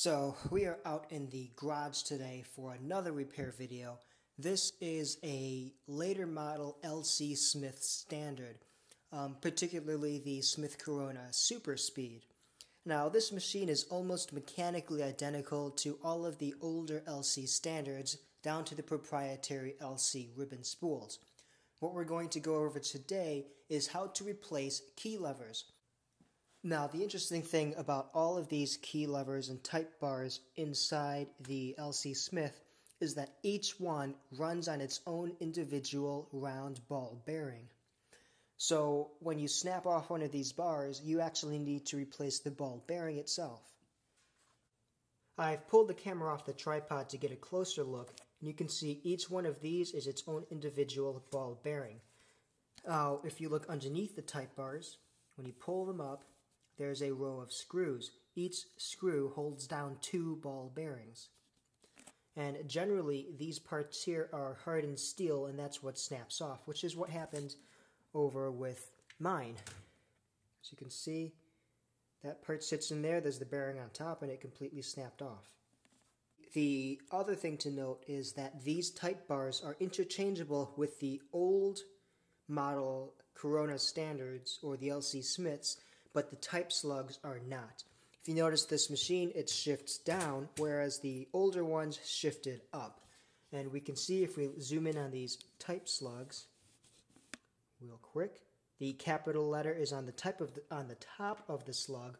So we are out in the garage today for another repair video. This is a later model LC Smith Standard, um, particularly the Smith Corona Super Speed. Now this machine is almost mechanically identical to all of the older LC standards down to the proprietary LC ribbon spools. What we're going to go over today is how to replace key levers. Now, the interesting thing about all of these key levers and type bars inside the LC Smith is that each one runs on its own individual round ball bearing. So, when you snap off one of these bars, you actually need to replace the ball bearing itself. I've pulled the camera off the tripod to get a closer look, and you can see each one of these is its own individual ball bearing. Now, if you look underneath the type bars, when you pull them up, there's a row of screws. Each screw holds down two ball bearings. And generally, these parts here are hardened steel, and that's what snaps off, which is what happened over with mine. As you can see, that part sits in there, there's the bearing on top, and it completely snapped off. The other thing to note is that these type bars are interchangeable with the old model Corona standards, or the LC Smiths, but the type slugs are not. If you notice this machine, it shifts down, whereas the older ones shifted up. And we can see if we zoom in on these type slugs, real quick, the capital letter is on the type of the, on the top of the slug,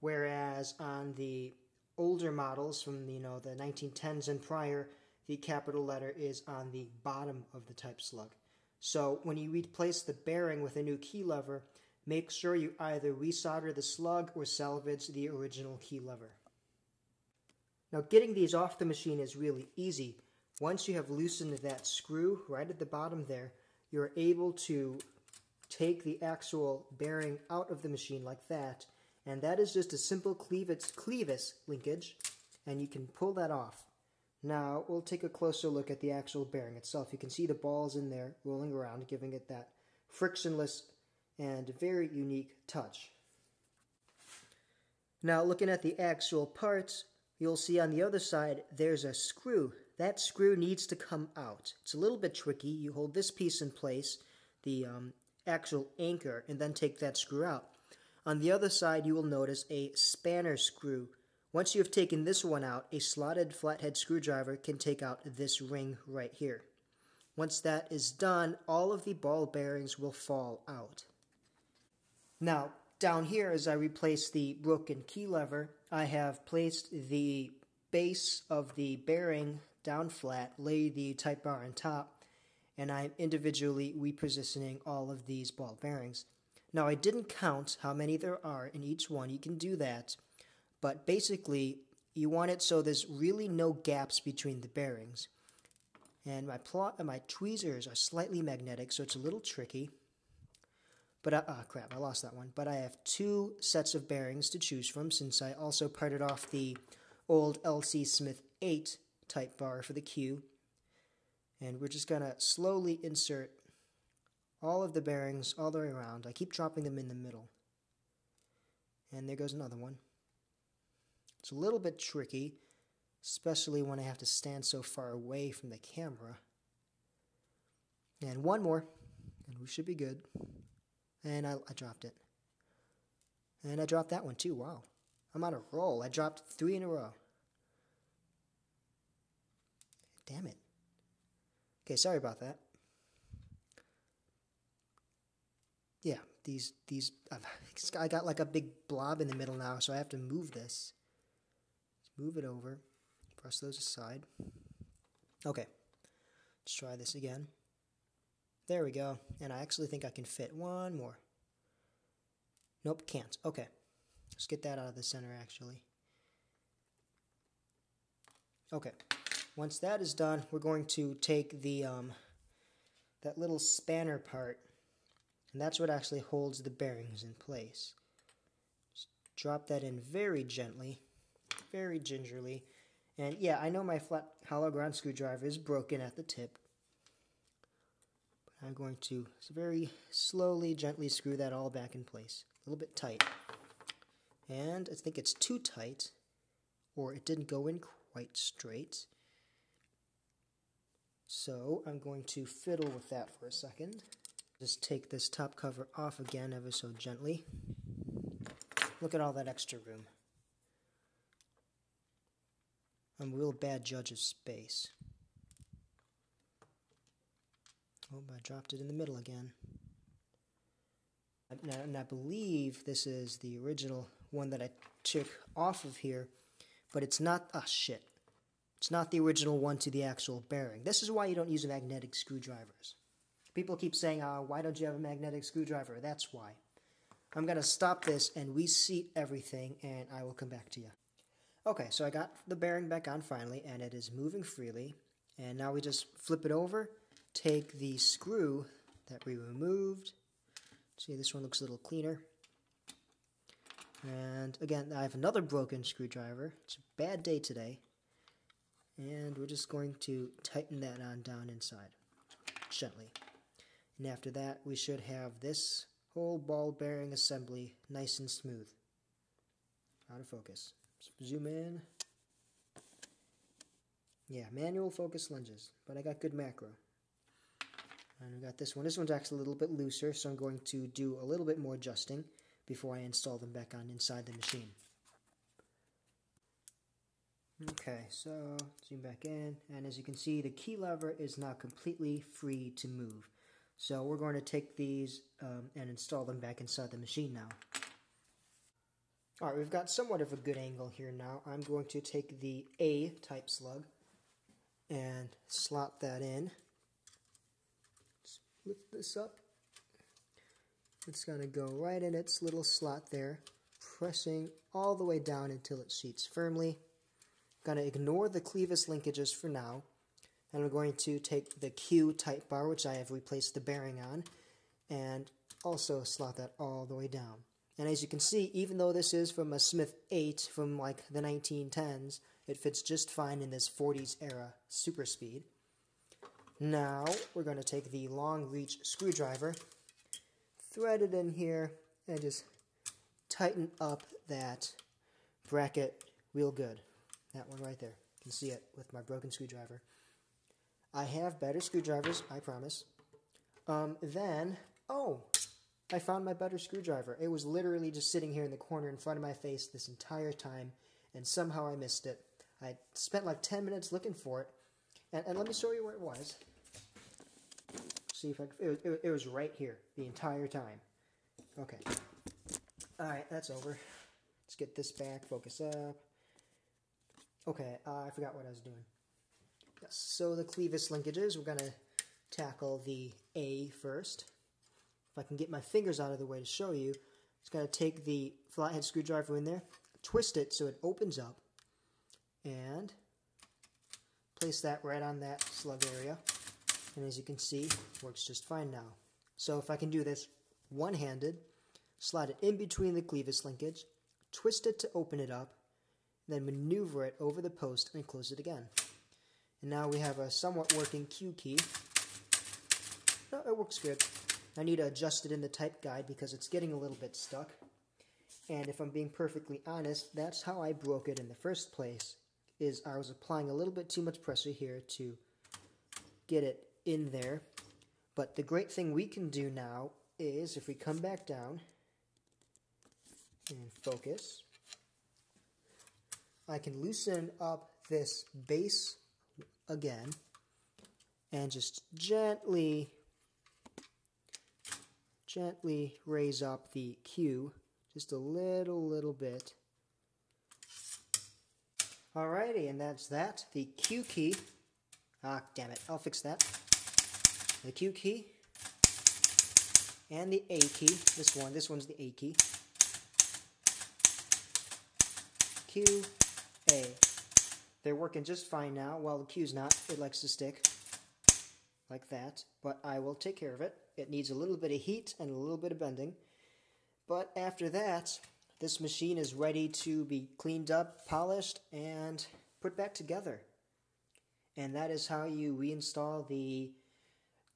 whereas on the older models from you know the 1910s and prior, the capital letter is on the bottom of the type slug. So when you replace the bearing with a new key lever, Make sure you either resolder the slug or salvage the original key lever. Now getting these off the machine is really easy. Once you have loosened that screw right at the bottom there, you're able to take the actual bearing out of the machine like that, and that is just a simple clevis, clevis linkage, and you can pull that off. Now we'll take a closer look at the actual bearing itself. You can see the balls in there rolling around, giving it that frictionless and very unique touch. Now looking at the actual parts, you'll see on the other side there's a screw. That screw needs to come out. It's a little bit tricky. You hold this piece in place, the um, actual anchor, and then take that screw out. On the other side, you will notice a spanner screw. Once you have taken this one out, a slotted flathead screwdriver can take out this ring right here. Once that is done, all of the ball bearings will fall out. Now, down here, as I replace the broken key lever, I have placed the base of the bearing down flat, lay the type bar on top, and I'm individually repositioning all of these ball bearings. Now, I didn't count how many there are in each one. You can do that. But basically, you want it so there's really no gaps between the bearings. And my plot, my tweezers are slightly magnetic, so it's a little tricky. But, uh, oh crap, I lost that one. But I have two sets of bearings to choose from since I also parted off the old LC Smith 8 type bar for the Q. And we're just going to slowly insert all of the bearings all the way around. I keep dropping them in the middle. And there goes another one. It's a little bit tricky, especially when I have to stand so far away from the camera. And one more, and we should be good. And I, I dropped it. And I dropped that one too. Wow. I'm on a roll. I dropped three in a row. Damn it. Okay, sorry about that. Yeah, these these I got like a big blob in the middle now, so I have to move this. Let's move it over. Press those aside. Okay. Let's try this again. There we go. And I actually think I can fit one more. Nope, can't. Okay. Let's get that out of the center, actually. Okay. Once that is done, we're going to take the um, that little spanner part, and that's what actually holds the bearings in place. Just drop that in very gently, very gingerly. And yeah, I know my flat hollow ground screwdriver is broken at the tip, I'm going to very slowly, gently screw that all back in place. A little bit tight. And I think it's too tight. or it didn't go in quite straight. So I'm going to fiddle with that for a second. Just take this top cover off again ever so gently. Look at all that extra room. I'm a real bad judge of space. Oh, I dropped it in the middle again. And I believe this is the original one that I took off of here, but it's not, ah, oh shit. It's not the original one to the actual bearing. This is why you don't use magnetic screwdrivers. People keep saying, oh, why don't you have a magnetic screwdriver? That's why. I'm going to stop this and reseat everything, and I will come back to you. Okay, so I got the bearing back on finally, and it is moving freely. And now we just flip it over, take the screw that we removed. See, this one looks a little cleaner. And again, I have another broken screwdriver. It's a bad day today. And we're just going to tighten that on down inside, gently. And after that, we should have this whole ball bearing assembly nice and smooth. Out of focus. Zoom in. Yeah, manual focus lenses, but I got good macro. And we got this one. This one's actually a little bit looser, so I'm going to do a little bit more adjusting before I install them back on inside the machine. Okay, so zoom back in, and as you can see, the key lever is now completely free to move. So we're going to take these um, and install them back inside the machine now. Alright, we've got somewhat of a good angle here now. I'm going to take the A-type slug and slot that in. Lift this up. It's going to go right in its little slot there, pressing all the way down until it seats firmly. I'm going to ignore the clevis linkages for now, and I'm going to take the Q type bar, which I have replaced the bearing on, and also slot that all the way down. And as you can see, even though this is from a Smith 8 from like the 1910s, it fits just fine in this 40s era super speed. Now, we're going to take the long reach screwdriver, thread it in here, and just tighten up that bracket real good. That one right there. You can see it with my broken screwdriver. I have better screwdrivers, I promise. Um, then, oh, I found my better screwdriver. It was literally just sitting here in the corner in front of my face this entire time, and somehow I missed it. I spent like 10 minutes looking for it, and, and let me show you where it was. See if I, it, it, it was right here the entire time. Okay. Alright, that's over. Let's get this back, focus up. Okay, uh, I forgot what I was doing. Yes, so the clevis linkages, we're going to tackle the A first. If I can get my fingers out of the way to show you, it's going to take the flathead screwdriver in there, twist it so it opens up, and place that right on that slug area. And as you can see, works just fine now. So if I can do this one-handed, slide it in between the clevis linkage, twist it to open it up, then maneuver it over the post and close it again. And now we have a somewhat working Q key. No, it works good. I need to adjust it in the type guide because it's getting a little bit stuck. And if I'm being perfectly honest, that's how I broke it in the first place, is I was applying a little bit too much pressure here to get it in there. But the great thing we can do now is if we come back down and focus, I can loosen up this base again and just gently gently raise up the Q just a little, little bit. Alrighty, and that's that. The Q key. Ah, damn it. I'll fix that. The Q key. And the A key. This one. This one's the A key. Q, A. They're working just fine now. While the Q's not, it likes to stick like that. But I will take care of it. It needs a little bit of heat and a little bit of bending. But after that, this machine is ready to be cleaned up, polished, and put back together. And that is how you reinstall the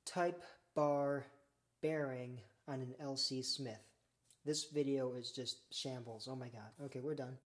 type bar bearing on an LC Smith. This video is just shambles. Oh my god. Okay, we're done.